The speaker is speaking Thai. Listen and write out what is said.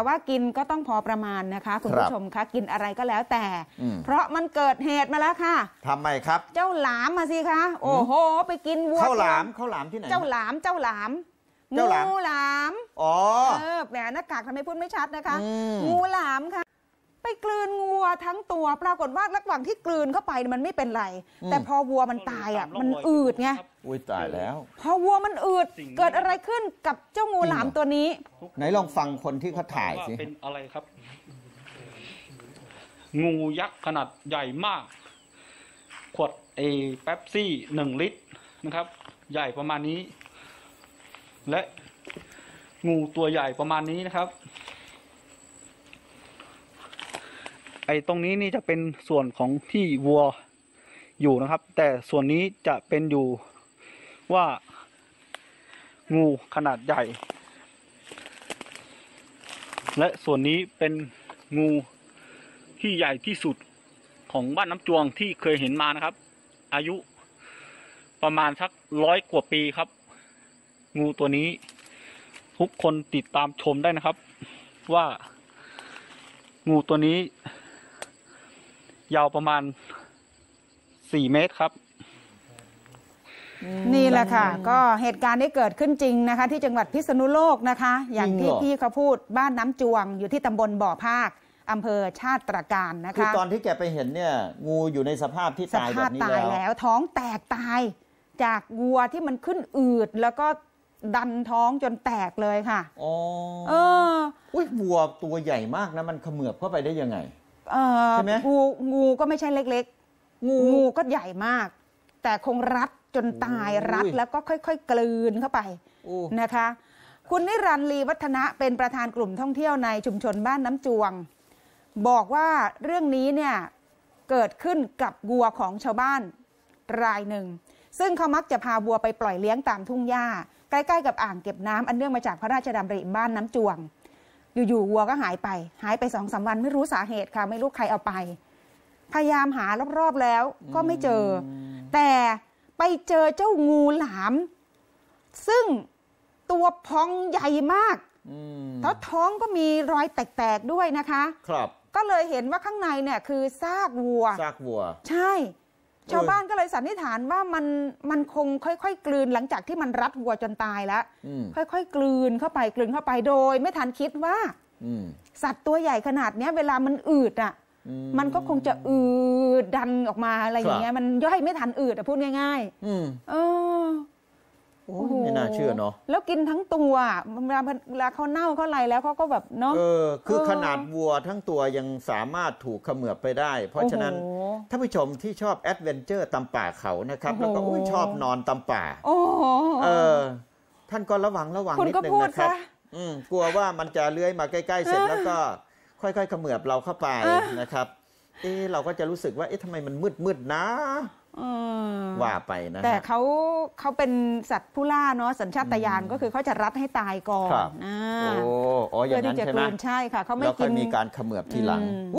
แต่ว่ากินก็ต้องพอประมาณนะคะ คุณครับผู้ชมคะกินอะไรก็แล้วแต่อืมเพราะมันเกิดเหตุมาแล้วค่ะทำไมครับ เจ้าหลามมาสิคะโอ้โห ไปกินวัวข้าวหลามข้าวหลามที่ไหนเจ้าหลามเจ้าหลามเจ้าหลามงูหลาม อ๋อ เออแหมหน้ากากทำไมพูดไม่ชัดนะคะอืมงูหลามค่ะไป กลืนงัวทั้งตัว ปรากฏว่าระหว่างที่กลืนเข้าไปมันไม่เป็นไร แต่พอวัวมันตายอะมันอืดไงอุ้ยตายแล้ว พอวัวมันอืดเกิดอะไรขึ้นกับเจ้างูหลามตัวนี้ ไหนลองฟังคนที่เขาถ่ายสิว่าเป็นอะไรครับ งูยักษ์ขนาดใหญ่มาก ขวดเอเป๊ปซี่หนึ่งลิตรนะครับ ใหญ่ประมาณนี้ และงูตัวใหญ่ประมาณนี้นะครับ ไอ้ตรงนี้นี่จะเป็นส่วนของที่วัวอยู่นะครับ แต่ส่วนนี้จะเป็นอยู่ว่างูขนาดใหญ่ และส่วนนี้เป็นงูที่ใหญ่ที่สุดของบ้านน้ำจวงที่เคยเห็นมานะครับ อายุประมาณสักร้อยกว่าปีครับ งูตัวนี้ ทุกคนติดตามชมได้นะครับ ว่า งูตัวนี้ ยาวประมาณสี่เมตรครับ นี่แหละค่ะ ก็เหตุการณ์ที่เกิดขึ้นจริงนะคะ ที่จังหวัดพิษณุโลกนะคะ อย่างที่จริงเหรอ พี่เขาพูดบ้านน้ำจวง อยู่ที่ตำบลบ่อภาคอำเภอชาติตรการนะคือคะ ตอนที่แกไปเห็นเนี่ย งูอยู่ในสภาพที่สตายแบภาพบนี้ตายแล้ว แล้ว ท้องแตกตาย จากวัวที่มันขึ้นอืด แล้วก็ดันท้องจนแตกเลยค่ะ อ๋อเออ อุ้ยวัวตัวใหญ่มากนะ มันเขมือบเข้าไปได้ยังไง เออใช่ไหม งูงูก็ไม่ใช่เล็กๆ งูงูก็ใหญ่มาก แต่คงรัดจนตายโอ้ยรัดแล้วก็ค่อยๆ กลืนเข้าไป โอ้นะคะ คุณนิรันดร์ลีวัฒนะเป็นประธานกลุ่มท่องเที่ยวในชุมชนบ้านน้ำจวง บอกว่าเรื่องนี้เนี่ยเกิดขึ้นกับวัวของชาวบ้านรายหนึ่ง ซึ่งเขามักจะพาวัวไปปล่อยเลี้ยงตามทุ่งหญ้า ใกล้ ๆ กับอ่างเก็บน้ำอันเนื่องมาจากพระราชดำริบ้านน้ำจวง อยู่ๆวัวก็หายไป หายไปสองสามวันไม่รู้สาเหตุค่ะ ไม่รู้ใครเอาไป พยายามหารอบๆแล้วก็ไม่เจออแต่ไปเจอเจ้างูหลาม ซึ่งตัวพองใหญ่มากอืมแล้วท้องก็มีรอยแตกๆด้วยนะคะ ครับ ก็เลยเห็นว่าข้างในเนี่ยคือซากวัว ซากวัว ใช่ ชาวบ้านก็เลยสันนิษฐานว่ามันมันคงค่อย ๆ กลืนหลังจากที่มันรัดวัวจนตายแล้วอืมค่อย ๆ กลืนเข้าไปกลืนเข้าไปโดย ไม่ทันคิดว่าอืมสัตว์ตัวใหญ่ขนาดเนี้ย เวลามันอืดอะอืมันก็คงจะอืดดันออกมาอะไรอย่างเงี้ยมันย่อยไม่ทันอืดอะพูดง่ายอืมๆเออ โอ้ยไม่น่าเชื่อเนาะแล้วกินทั้งตัวเวลาเวลาเขาเน่าเขาอะไรแล้วเขาก็แบบเนาะเออคือเออขนาดวัวทั้งตัวยังสามารถถูกเขมือบไปได้ เพราะฉะนั้นโอ้โหท่านผู้ชมที่ชอบแอดเวนเจอร์ตำป่าเขานะครับโอ้โหแล้วก็อุ้ยชอบนอนตำป่าโอ้โหเออ ท่านก็ระวังระวังคุณนิดก็นึงพูดนะครับซะอืมกลัวว่ามันจะเลื้อยมาใกล้ ๆ เสร็จเออแล้วก็ค่อยๆเขมือบเราเข้าไปเออนะครับ เอ๊ะเราก็จะรู้สึกว่าเอ๊ะทำไมมันมืดๆนะเออ ว่าไปนะแต่ฮะเขาเขาเป็นสัตว์ผู้ล่าเนาะสัญชาตญาณก็คือเขาจะรัดให้ตายก่อนครับอ่าโอ้อ๋ออย่าเพื่องนั้นที่จะใช่กไหมลืนใช่ค่ะเขาไม่แล้วค่กิอยนมีการเขมือบทีหลังอืม